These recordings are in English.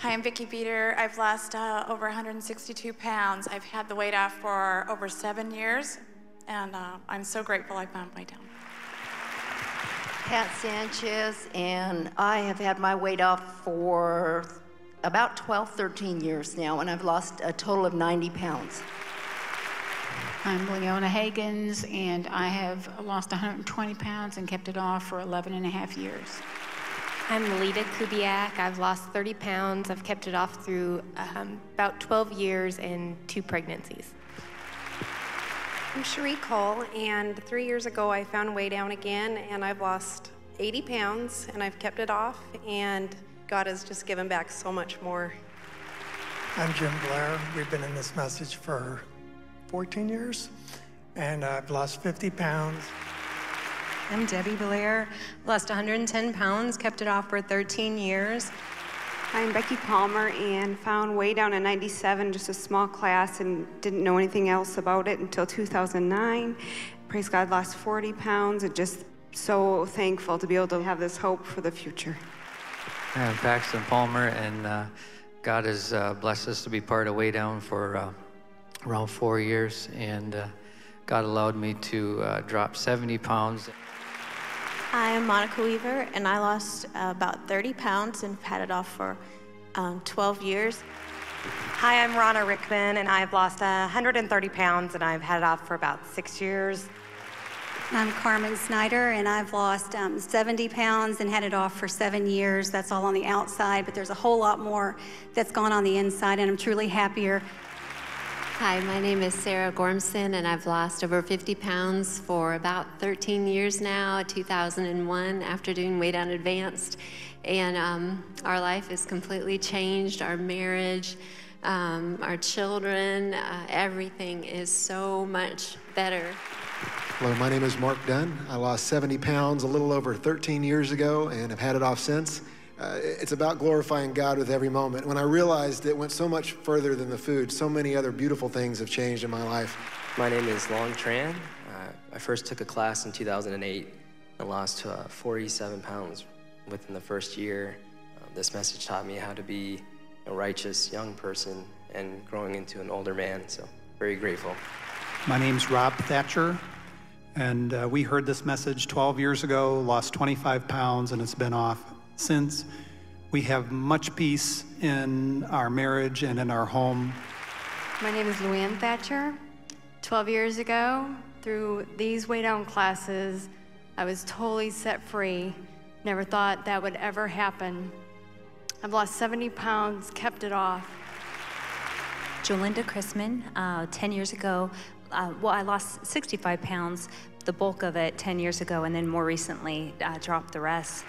Hi, I'm Vicki Beater. I've lost uh, over 162 pounds. I've had the weight off for over seven years, and uh, I'm so grateful I found Weigh Down. Pat Sanchez, and I have had my weight off for about 12, 13 years now, and I've lost a total of 90 pounds. I'm Leona Hagens, and I have lost 120 pounds and kept it off for 11 and a half years. I'm Melita Kubiak. I've lost 30 pounds. I've kept it off through um, about 12 years and two pregnancies. I'm Cherie Cole, and three years ago I found Weigh Down again, and I've lost 80 pounds, and I've kept it off, and God has just given back so much more. I'm Jim Blair. We've been in this message for 14 years, and I've lost 50 pounds. I'm Debbie Blair. Lost 110 pounds, kept it off for 13 years. I'm Becky Palmer and found Weigh Down in 97, just a small class, and didn't know anything else about it until 2009. Praise God, lost 40 pounds, and just so thankful to be able to have this hope for the future. I'm Paxton Palmer, and uh, God has uh, blessed us to be part of Weigh Down for uh, around four years, and uh, God allowed me to uh, drop 70 pounds. Hi, I'm Monica Weaver, and I lost uh, about 30 pounds and had it off for um, 12 years. Hi, I'm Ronna Rickman, and I've lost 130 pounds, and I've had it off for about six years. I'm Carmen Snyder, and I've lost um, 70 pounds and had it off for seven years. That's all on the outside, but there's a whole lot more that's gone on the inside, and I'm truly happier. Hi, my name is Sarah Gormson, and I've lost over 50 pounds for about 13 years now, 2001, after doing Weigh Down Advanced. And um, our life is completely changed, our marriage, um, our children, uh, everything is so much better. Hello, my name is Mark Dunn. I lost 70 pounds a little over 13 years ago and have had it off since. Uh, it's about glorifying God with every moment. When I realized it went so much further than the food, so many other beautiful things have changed in my life. My name is Long Tran. Uh, I first took a class in 2008 and lost uh, 47 pounds within the first year. Uh, this message taught me how to be a righteous young person and growing into an older man, so very grateful. My name's Rob Thatcher, and uh, we heard this message 12 years ago, lost 25 pounds, and it's been off since. We have much peace in our marriage and in our home. My name is Luann Thatcher. 12 years ago, through these Weigh Down classes, I was totally set free. Never thought that would ever happen. I've lost 70 pounds, kept it off. Jolinda Chrisman, uh, 10 years ago, uh, well, I lost 65 pounds, the bulk of it 10 years ago, and then more recently uh, dropped the rest.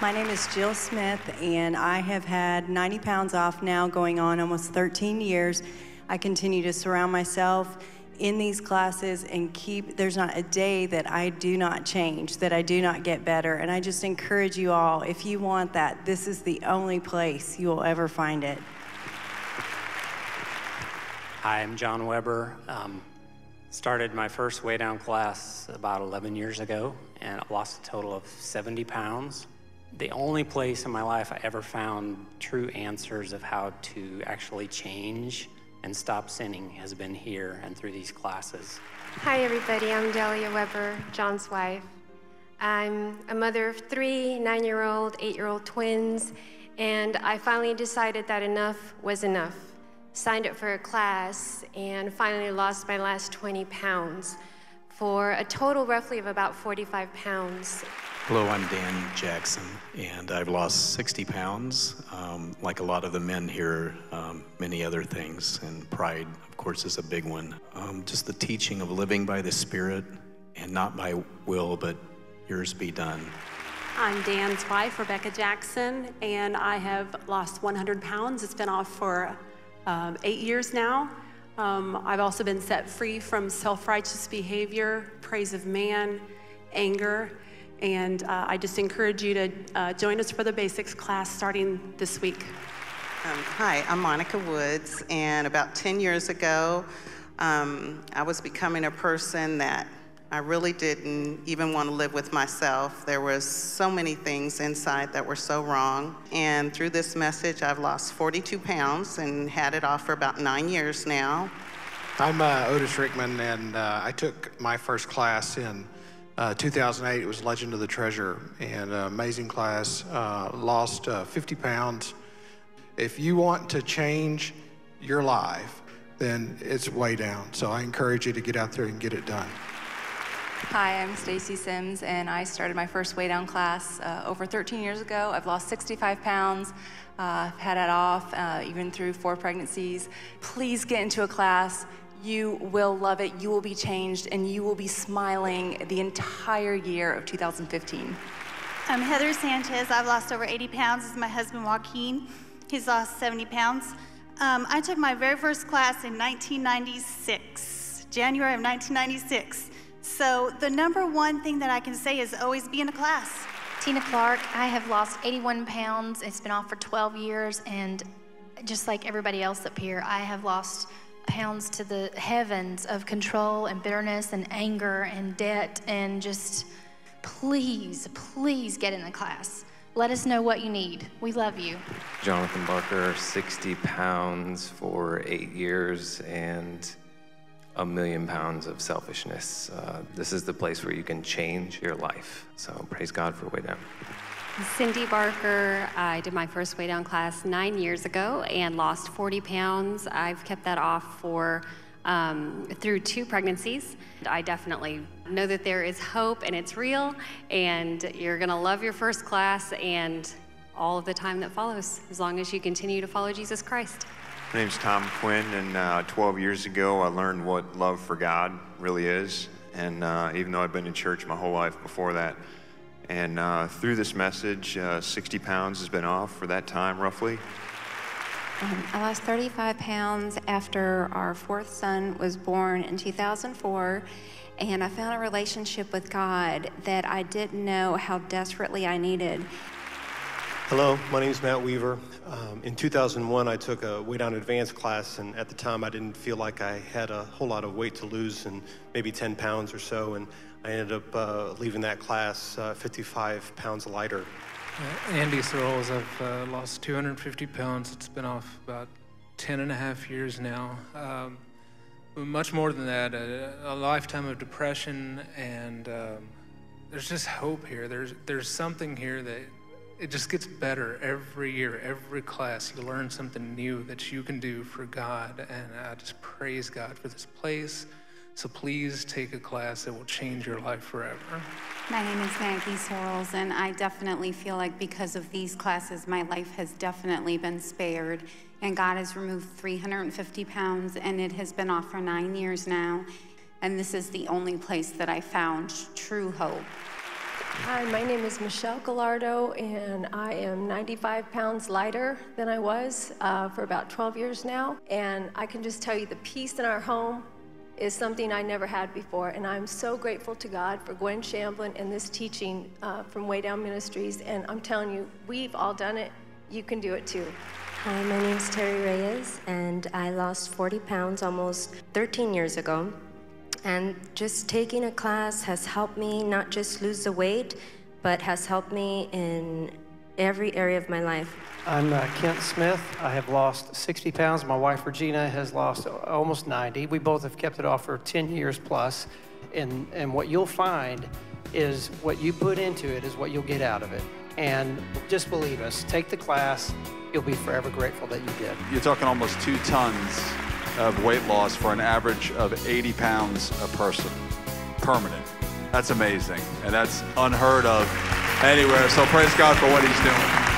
My name is Jill Smith, and I have had 90 pounds off now, going on almost 13 years. I continue to surround myself in these classes and keep, there's not a day that I do not change, that I do not get better. And I just encourage you all, if you want that, this is the only place you will ever find it. Hi, I'm John Weber. Um, started my first Weigh Down class about 11 years ago and lost a total of 70 pounds. The only place in my life I ever found true answers of how to actually change and stop sinning has been here and through these classes. Hi, everybody. I'm Delia Weber, John's wife. I'm a mother of three nine year old, eight year old twins, and I finally decided that enough was enough. Signed up for a class and finally lost my last 20 pounds for a total roughly of about 45 pounds. Hello, I'm Dan Jackson, and I've lost 60 pounds. Um, like a lot of the men here, um, many other things, and pride, of course, is a big one. Um, just the teaching of living by the Spirit and not by will, but yours be done. I'm Dan's wife, Rebecca Jackson, and I have lost 100 pounds. It's been off for um, eight years now. Um, I've also been set free from self righteous behavior, praise of man, anger. And uh, I just encourage you to uh, join us for the basics class starting this week. Um, hi, I'm Monica Woods, and about 10 years ago, um, I was becoming a person that I really didn't even want to live with myself. There was so many things inside that were so wrong. And through this message, I've lost 42 pounds and had it off for about nine years now. I'm uh, Otis Rickman, and uh, I took my first class in uh, 2008. It was Legend of the Treasure, and uh, amazing class. Uh, lost uh, 50 pounds. If you want to change your life, then it's Weigh Down. So I encourage you to get out there and get it done. Hi, I'm Stacy Sims, and I started my first weigh down class uh, over 13 years ago. I've lost 65 pounds. I've had it off even through four pregnancies. Please get into a class. You will love it. You will be changed, and you will be smiling the entire year of 2015. I'm Heather Sanchez. I've lost over 80 pounds. This is my husband, Joaquin. He's lost 70 pounds. Um, I took my very first class in 1996, January of 1996. So the number one thing that I can say is always be in a class. Tina Clark, I have lost 81 pounds. It's been off for 12 years, and just like everybody else up here, I have lost pounds to the heavens of control and bitterness and anger and debt and just please, please get in the class. Let us know what you need. We love you. Jonathan Barker, 60 pounds for eight years and a million pounds of selfishness. Uh, this is the place where you can change your life. So praise God for Weigh Down. Cindy Barker. I did my first weigh down class nine years ago and lost 40 pounds. I've kept that off for um, through two pregnancies. I definitely know that there is hope and it's real, and you're going to love your first class and all of the time that follows, as long as you continue to follow Jesus Christ. My name's Tom Quinn, and uh, 12 years ago, I learned what love for God really is. And uh, even though I've been in church my whole life before that, and uh, through this message, uh, 60 pounds has been off for that time, roughly. Um, I lost 35 pounds after our fourth son was born in 2004, and I found a relationship with God that I didn't know how desperately I needed. Hello, my name is Matt Weaver. Um, in 2001, I took a Weigh Down Advanced class, and at the time, I didn't feel like I had a whole lot of weight to lose, and maybe 10 pounds or so. And I ended up uh, leaving that class uh, 55 pounds lighter. Uh, Andy Searles, I've uh, lost 250 pounds. It's been off about 10 and a half years now. Um, much more than that, a, a, lifetime of depression, and um, there's just hope here. There's, there's something here that it just gets better every year, every class. You learn something new that you can do for God, and I just praise God for this place. So please take a class that will change your life forever. My name is Maggie Sorrells, and I definitely feel like because of these classes, my life has definitely been spared. And God has removed 350 pounds, and it has been off for nine years now. And this is the only place that I found true hope. Hi, my name is Michelle Gallardo, and I am 95 pounds lighter than I was uh, for about 12 years now. And I can just tell you the peace in our home is something I never had before. And I'm so grateful to God for Gwen Shamblin and this teaching uh, from Weigh Down Ministries. And I'm telling you, we've all done it. You can do it too. Hi, my name is Terry Reyes, and I lost 40 pounds almost 13 years ago. And just taking a class has helped me not just lose the weight, but has helped me in every area of my life. I'm uh, Kent Smith. I have lost 60 pounds. My wife Regina has lost almost 90. We both have kept it off for 10 years plus. And, and what you'll find is what you put into it is what you'll get out of it. And just believe us, take the class. You'll be forever grateful that you did. You're talking almost two tons of weight loss for an average of 80 pounds a person, permanent. That's amazing. And that's unheard of anywhere. So praise God for what he's doing.